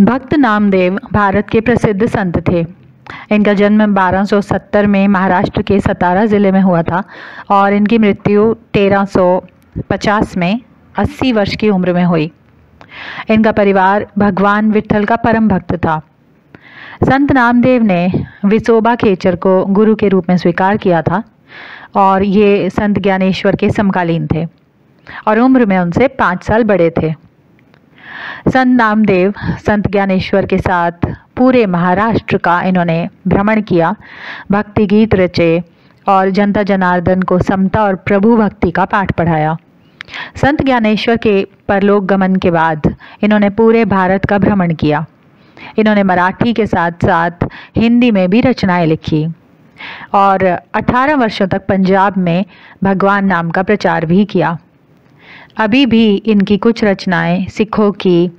भक्त नामदेव भारत के प्रसिद्ध संत थे। इनका जन्म 1270 में महाराष्ट्र के सतारा ज़िले में हुआ था और इनकी मृत्यु 1350 में 80 वर्ष की उम्र में हुई। इनका परिवार भगवान विठल का परम भक्त था। संत नामदेव ने विसोबा खेचर को गुरु के रूप में स्वीकार किया था और ये संत ज्ञानेश्वर के समकालीन थे और उम्र में उनसे पाँच साल बड़े थे। संत नामदेव, संत ज्ञानेश्वर के साथ पूरे महाराष्ट्र का इन्होंने भ्रमण किया। भक्ति गीत रचे और जनता जनार्दन को समता और प्रभु भक्ति का पाठ पढ़ाया। संत ज्ञानेश्वर के परलोक गमन के बाद इन्होंने पूरे भारत का भ्रमण किया। इन्होंने मराठी के साथ साथ हिंदी में भी रचनाएँ लिखी और 18 वर्षों तक पंजाब में भगवान नाम का प्रचार भी किया। अभी भी इनकी कुछ रचनाएँ सिखों की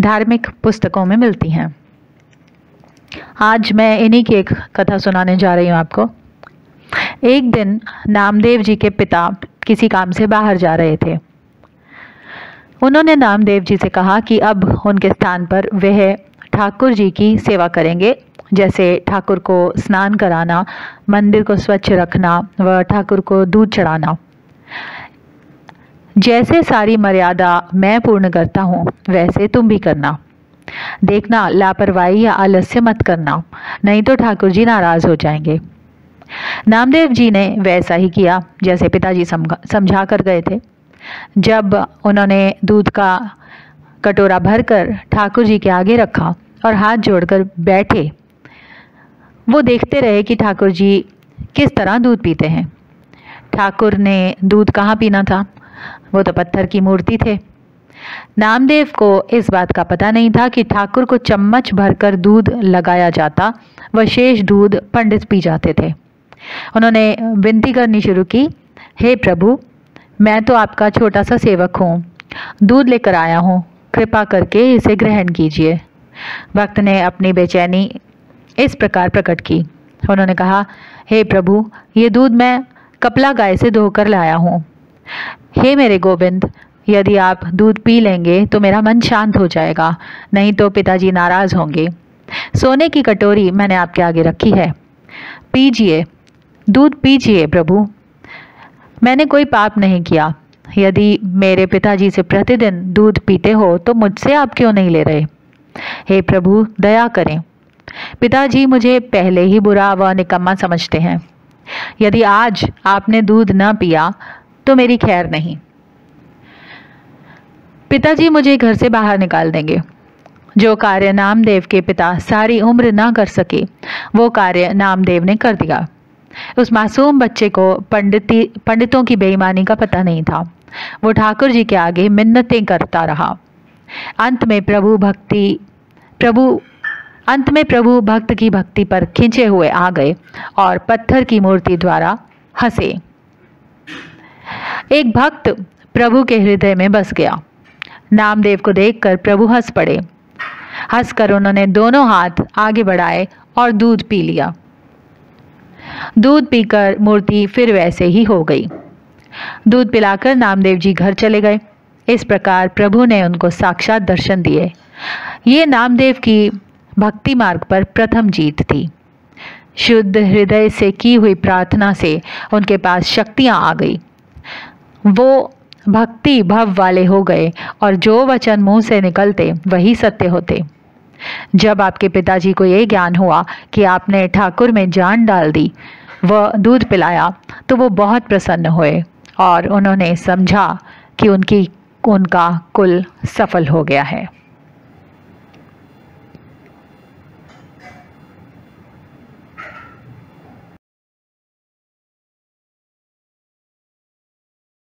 धार्मिक पुस्तकों में मिलती हैं। आज मैं इन्हीं की एक कथा सुनाने जा रही हूँ आपको। एक दिन नामदेव जी के पिता किसी काम से बाहर जा रहे थे। उन्होंने नामदेव जी से कहा कि अब उनके स्थान पर वह ठाकुर जी की सेवा करेंगे, जैसे ठाकुर को स्नान कराना, मंदिर को स्वच्छ रखना व ठाकुर को दूध चढ़ाना। जैसे सारी मर्यादा मैं पूर्ण करता हूँ, वैसे तुम भी करना। देखना, लापरवाही या आलस्य मत करना, नहीं तो ठाकुर जी नाराज़ हो जाएँगे। नामदेव जी ने वैसा ही किया, जैसे पिताजी समझा कर गए थे। जब उन्होंने दूध का कटोरा भरकर ठाकुर जी के आगे रखा और हाथ जोड़कर बैठे, वो देखते रहे कि ठाकुर जी किस तरह दूध पीते हैं। ठाकुर ने दूध कहाँ पीना था? वो तो पत्थर की मूर्ति थे। नामदेव को इस बात का पता नहीं था कि ठाकुर को चम्मच भरकर दूध लगाया जाता व शेष दूध पंडित पी जाते थे। उन्होंने विनती करनी शुरू की, हे प्रभु, मैं तो आपका छोटा सा सेवक हूँ, दूध लेकर आया हूँ, कृपा करके इसे ग्रहण कीजिए। भक्त ने अपनी बेचैनी इस प्रकार प्रकट की। उन्होंने कहा, हे प्रभु, ये दूध मैं कपला गाय से धोकर लाया हूँ। हे मेरे गोविंद, यदि आप दूध पी लेंगे तो मेरा मन शांत हो जाएगा, नहीं तो पिताजी नाराज़ होंगे। सोने की कटोरी मैंने आपके आगे रखी है। पीजिए, दूध पीजिए प्रभु। मैंने कोई पाप नहीं किया। यदि मेरे पिताजी से प्रतिदिन दूध पीते हो तो मुझसे आप क्यों नहीं ले रहे? हे प्रभु, दया करें। पिताजी मुझे पहले ही बुरा व निकम्मा समझते हैं। यदि आज आपने दूध न पिया तो मेरी खैर नहीं। पिताजी मुझे घर से बाहर निकाल देंगे। जो कार्य नामदेव के पिता सारी उम्र ना कर सके, वो कार्य नामदेव ने कर दिया। उस मासूम बच्चे को पंडिती, पंडितों की बेईमानी का पता नहीं था। वो ठाकुर जी के आगे मिन्नतें करता रहा। अंत में प्रभु भक्ति, प्रभु, अंत में प्रभु भक्त की भक्ति पर खींचे हुए आ गए और पत्थर की मूर्ति द्वारा हंसे। एक भक्त प्रभु के हृदय में बस गया। नामदेव को देखकर प्रभु हंस पड़े। हंसकर उन्होंने दोनों हाथ आगे बढ़ाए और दूध पी लिया। दूध पीकर मूर्ति फिर वैसे ही हो गई। दूध पिलाकर नामदेव जी घर चले गए। इस प्रकार प्रभु ने उनको साक्षात दर्शन दिए। ये नामदेव की भक्ति मार्ग पर प्रथम जीत थी। शुद्ध हृदय से की हुई प्रार्थना से उनके पास शक्तियाँ आ गई। वो भक्ति भव वाले हो गए और जो वचन मुँह से निकलते, वही सत्य होते। जब आपके पिताजी को ये ज्ञान हुआ कि आपने ठाकुर में जान डाल दी व दूध पिलाया तो वो बहुत प्रसन्न हुए और उन्होंने समझा कि उनकी, उनका कुल सफल हो गया है।